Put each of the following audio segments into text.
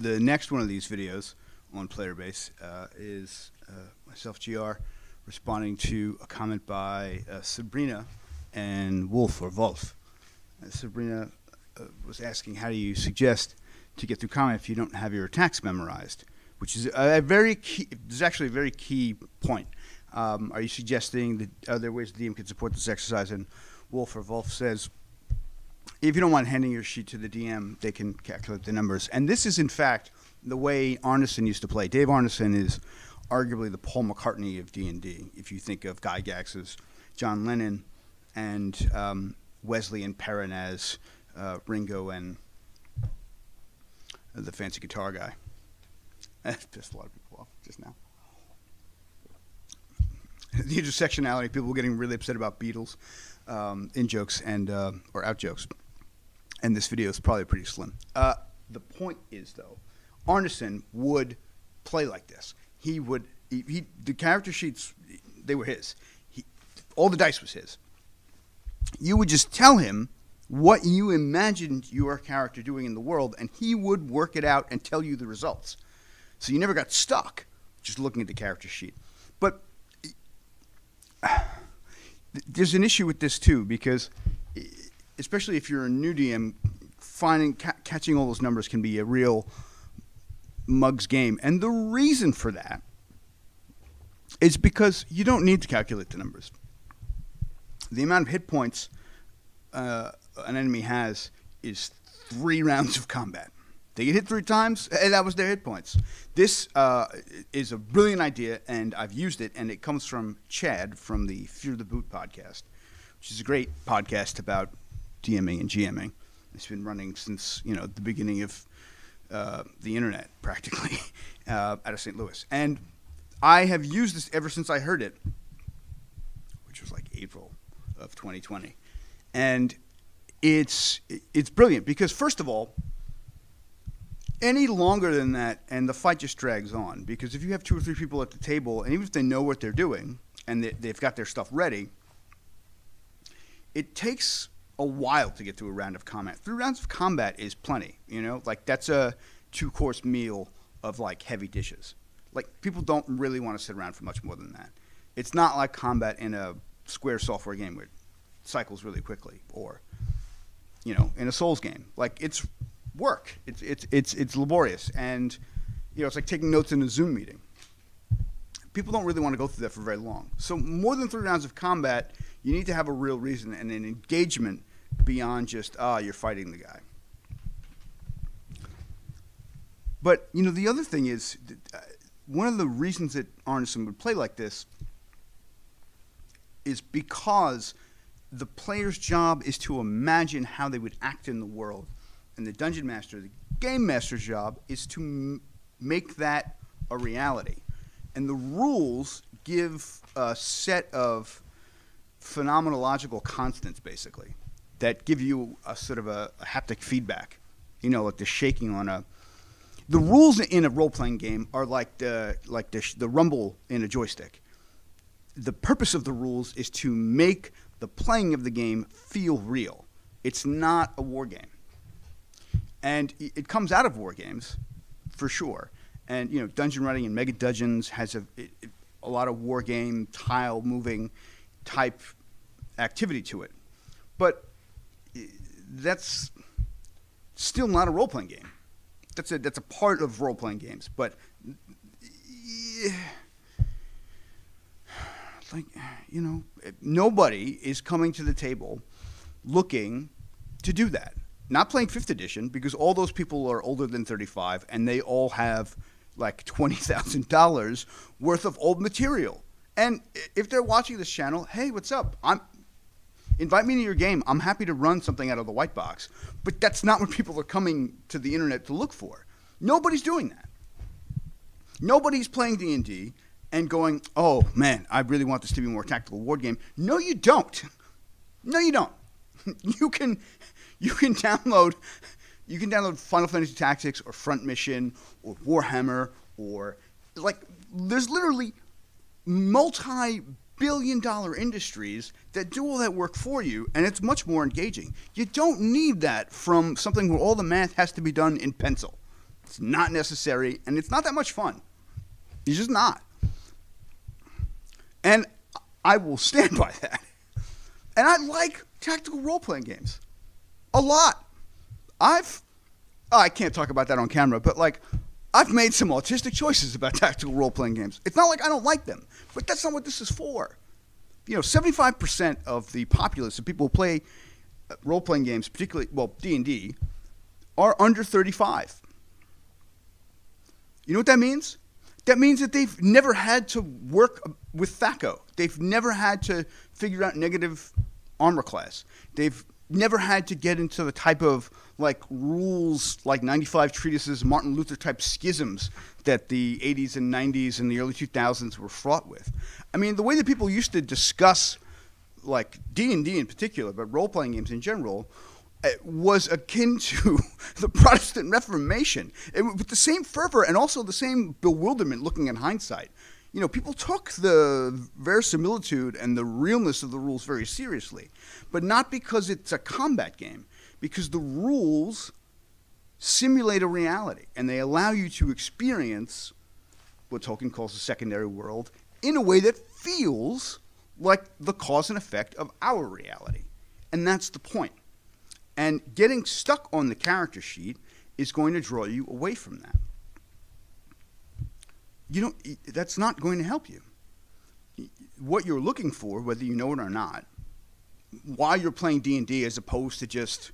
the next one of these videos on Playerbase uh, is uh, myself, GR, responding to a comment by uh, Sabrina and Wolf or Wolf. Uh, Sabrina uh, was asking, how do you suggest to get through combat if you don't have your attacks memorized? Which is a, very key. Is actually a very key point. Um, are you suggesting that are ways the DM can support this exercise? And Wolf or Wolf says, if you don't mind handing your sheet to the DM, they can calculate the numbers. And this is, in fact, the way Arneson used to play. Dave Arneson is arguably the Paul McCartney of D&D. If you think of Gygax as John Lennon and um, Wesely and Perren as uh, Ringo and the fancy guitar guy. That pissed a lot of people off just now. The intersectionality, people getting really upset about Beatles um, in jokes and uh, or out jokes, and this video is probably pretty slim. Uh, the point is though, Arneson would play like this. He would he, he the character sheets they were his. He, all the dice was his. You would just tell him what you imagined your character doing in the world, and he would work it out and tell you the results. So you never got stuck just looking at the character sheet. But there's an issue with this too because, especially if you're a new DM, finding ca- catching all those numbers can be a real mugs game, and the reason for that is because you don't need to calculate the numbers. The amount of hit points uh, an enemy has is three rounds of combat. They get hit three times, and that was their hit points. This uh, is a brilliant idea, and I've used it, and it comes from Chad from the Fear the Boot podcast, which is a great podcast about DMing and GMing. It's been running since you know the beginning of uh, the internet, practically, uh, out of St. Louis, and I have used this ever since I heard it, which was like April of 2020, and it's it's brilliant because first of all any longer than that, and the fight just drags on. Because if you have two or three people at the table, and even if they know what they're doing and they, have got their stuff ready, it takes a while to get through a round of combat. Three rounds of combat is plenty, you know. Like that's a two-course meal of like heavy dishes. Like people don't really want to sit around for much more than that. It's not like combat in a Square software game where it cycles really quickly, or you know, in a Souls game. Like it's work. It's it's it's it's laborious, and you know it's like taking notes in a Zoom meeting. People don't really want to go through that for very long. So more than three rounds of combat, you need to have a real reason and an engagement beyond just ah you're fighting the guy. But you know the other thing is uh, one of the reasons that Arneson would play like this is because the player's job is to imagine how they would act in the world and the dungeon master, the game master's job is to make that a reality. And the rules give a set of phenomenological constants, basically, that give you a sort of a, a haptic feedback. You know, like the shaking on a. The rules in a role-playing game are like the like the, the rumble in a joystick. The purpose of the rules is to make the playing of the game feel real. It's not a war game and it comes out of war games for sure. And you know, dungeon running and Mega Dungeons has a it, a lot of war game tile moving type activity to it, but that's still not a role playing game. That's a that's a part of role playing games, but. Like you know nobody is coming to the table looking to do that not playing fifth edition because all those people are older than 35 and they all have like $20,000 worth of old material. And if they're watching this channel, hey, what's up? I'm invite me to your game. I'm happy to run something out of the white box. But that's not what people are coming to the internet to look for. Nobody's doing that. Nobody's playing D&D and going, "Oh, man, I really want this to be more tactical war game." No, you don't. No, you don't. You can you can download you can download Final Fantasy Tactics or Front Mission or Warhammer or like there's literally multi billion dollar industries that do all that work for you and it's much more engaging. You don't need that from something where all the math has to be done in pencil. It's not necessary, and it's not that much fun. It's just not. And I will stand by that. And I like tactical role playing games a lot. I've, oh, I can't talk about that on camera, but like, I've made some autistic choices about tactical role playing games. It's not like I don't like them, but that's not what this is for. You know, 75% of the populace of people who play uh, role playing games, particularly, well, D&D, are under 35. You know what that means? That means that they've never had to work with THAC0. They've never had to figure out negative armor class. They've never had to get into the type of like rules like 95 treatises martin luther type schisms that the 80s and 90s and the early 2000s were fraught with. I mean the way that people used to discuss like d&d in particular but role-playing games in general uh, was akin to the protestant reformation. It, with the same fervor and also the same bewilderment looking in hindsight you know, people took the verisimilitude and the realness of the rules very seriously, but not because it's a combat game, because the rules simulate a reality and they allow you to experience what Tolkien calls the secondary world in a way that feels like the cause and effect of our reality. And that's the point. And getting stuck on the character sheet is going to draw you away from that you don't that's not going to help you. What you're looking for whether you know it or not why you're playing d&d as opposed to just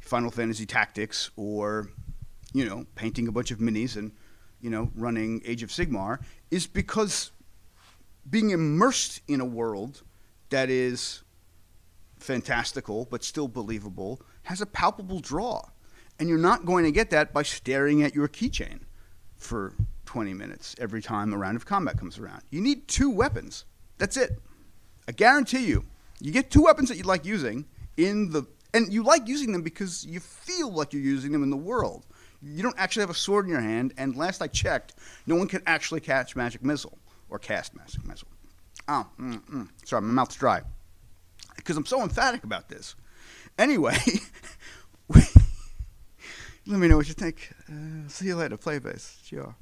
final fantasy tactics or you know painting a bunch of minis and you know running age of sigmar is because being immersed in a world that is fantastical but still believable has a palpable draw. And you're not going to get that by staring at your keychain for 20 minutes every time a round of combat comes around. You need two weapons. That's it. I guarantee you, you get two weapons that you like using in the, and you like using them because you feel like you're using them in the world. You don't actually have a sword in your hand, and last I checked, no one can actually catch magic missile or cast magic missile. Oh, mm, mm. sorry, my mouth's dry because I'm so emphatic about this. Anyway, let me know what you think. Uh, see you later. Playerbase. Sure.